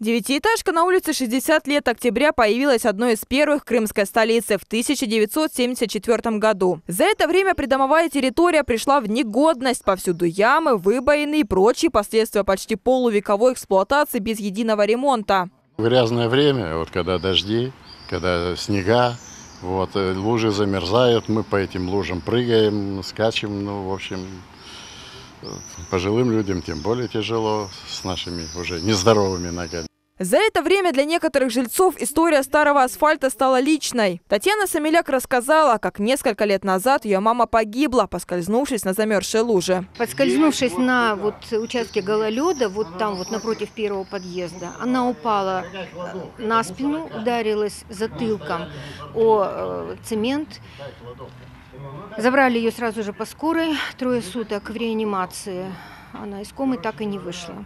Девятиэтажка на улице 60 лет октября появилась одной из первых крымской столице в 1974 году. За это время придомовая территория пришла в негодность. Повсюду ямы, выбоины и прочие последствия почти полувековой эксплуатации без единого ремонта. Грязное время, вот когда дожди, когда снега, вот, э, лужи замерзают, мы по этим лужам прыгаем, скачем, ну, в общем, э, пожилым людям тем более тяжело с нашими уже нездоровыми ногами. За это время для некоторых жильцов история старого асфальта стала личной. Татьяна Самиляк рассказала, как несколько лет назад ее мама погибла, поскользнувшись на замерзшей луже. Поскользнувшись на вот участке гололеда, вот там вот напротив первого подъезда, она упала на спину, ударилась затылком о э, цемент. Забрали ее сразу же по скорой, трое суток в реанимации. Она из комы так и не вышла.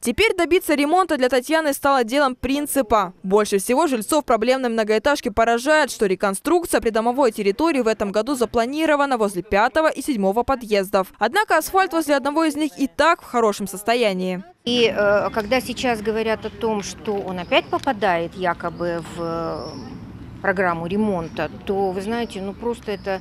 Теперь добиться ремонта для Татьяны стало делом принципа. Больше всего жильцов проблемной многоэтажки поражает, что реконструкция придомовой территории в этом году запланирована возле пятого и седьмого подъездов. Однако асфальт возле одного из них и так в хорошем состоянии. И э, когда сейчас говорят о том, что он опять попадает якобы в э, программу ремонта, то, вы знаете, ну просто это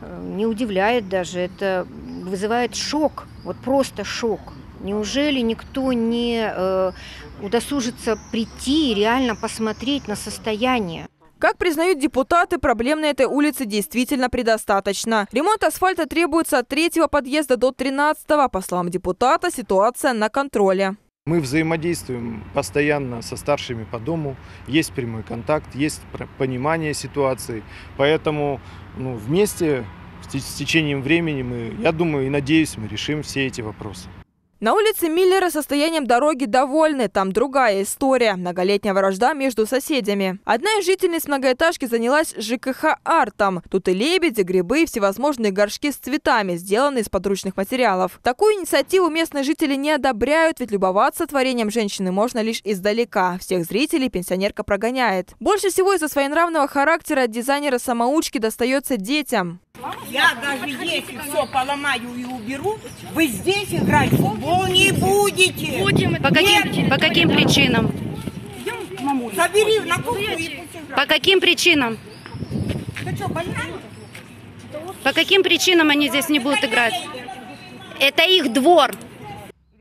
э, не удивляет даже, это вызывает шок, вот просто шок. Неужели никто не э, удосужится прийти и реально посмотреть на состояние? Как признают депутаты, проблем на этой улице действительно предостаточно. Ремонт асфальта требуется от третьего подъезда до 13 -го. По словам депутата, ситуация на контроле. Мы взаимодействуем постоянно со старшими по дому, есть прямой контакт, есть понимание ситуации. Поэтому ну, вместе с течением времени мы, я думаю и надеюсь, мы решим все эти вопросы. На улице Миллера состоянием дороги довольны. Там другая история. Многолетняя вражда между соседями. Одна из жительниц многоэтажки занялась ЖКХ «Артом». Тут и лебеди, грибы и всевозможные горшки с цветами, сделанные из подручных материалов. Такую инициативу местные жители не одобряют, ведь любоваться творением женщины можно лишь издалека. Всех зрителей пенсионерка прогоняет. Больше всего из-за своенравного характера дизайнера-самоучки достается детям. Я даже если все поломаю и уберу, вы здесь играть в футбол не будете. Будем. По каким, по каким причинам? Забери на кухню и По каким причинам? Ты что, больная? По каким причинам они здесь не будут играть? Это их двор.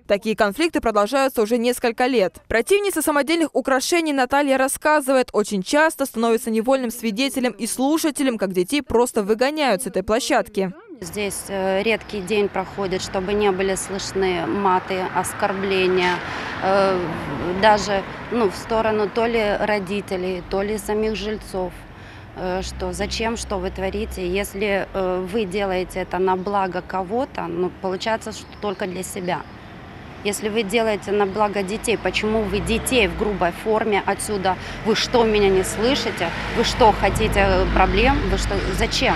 Такие конфликты продолжаются уже несколько лет. Противница самодельных украшений Наталья рассказывает, очень часто становится невольным свидетелем и слушателем, как детей просто выгоняют с этой площадки. Здесь э, редкий день проходит, чтобы не были слышны маты, оскорбления, э, даже ну, в сторону то ли родителей, то ли самих жильцов э, что зачем, что вы творите. Если вы делаете это на благо кого-то, ну, получается, что только для себя. Если вы делаете на благо детей, почему вы детей в грубой форме отсюда? Вы что, меня не слышите? Вы что, хотите э, проблем? Вы что, зачем?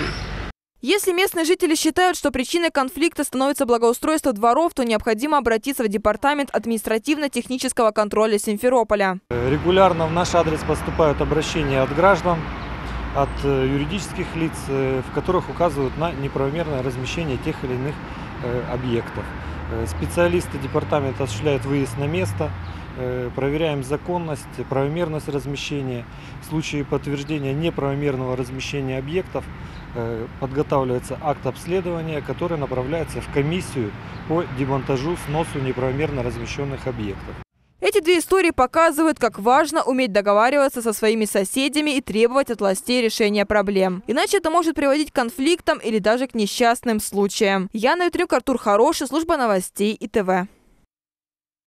Если местные жители считают, что причиной конфликта становится благоустройство дворов, то необходимо обратиться в Департамент административно-технического контроля Симферополя. Регулярно в наш адрес поступают обращения от граждан, от э, юридических лиц, э, в которых указывают на неправомерное размещение тех или иных объектов. Э, специалисты департамента осуществляют выезд на место, э, проверяем законность, правомерность размещения. В случае подтверждения неправомерного размещения объектов э, подготавливается акт обследования, который направляется в комиссию по демонтажу, сносу неправомерно размещенных объектов. Эти две истории показывают, как важно уметь договариваться со своими соседями и требовать от властей решения проблем. Иначе это может приводить к конфликтам или даже к несчастным случаям. Яна Ютрюк, Артур Хороший, служба новостей и ТВ.